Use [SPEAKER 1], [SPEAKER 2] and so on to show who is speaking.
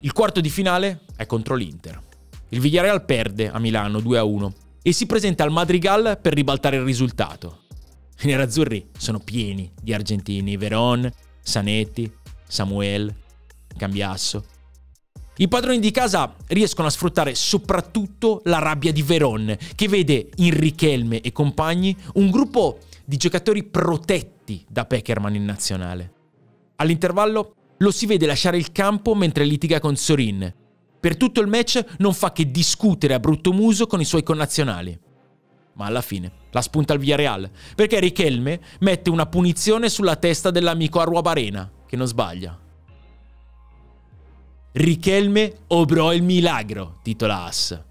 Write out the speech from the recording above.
[SPEAKER 1] Il quarto di finale è contro l'Inter. Il Villarreal perde a Milano 2-1 e si presenta al Madrigal per ribaltare il risultato. I nerazzurri sono pieni di argentini, Veron, Sanetti, Samuel, Cambiasso. I padroni di casa riescono a sfruttare soprattutto la rabbia di Veron, che vede in Richelme e compagni un gruppo di giocatori protetti da Peckerman in nazionale. All'intervallo lo si vede lasciare il campo mentre litiga con Sorin. Per tutto il match non fa che discutere a brutto muso con i suoi connazionali. Ma alla fine la spunta al Villarreal, perché Richelme mette una punizione sulla testa dell'amico Arruabarena, che non sbaglia. Richelme obrò il milagro, titola Haas.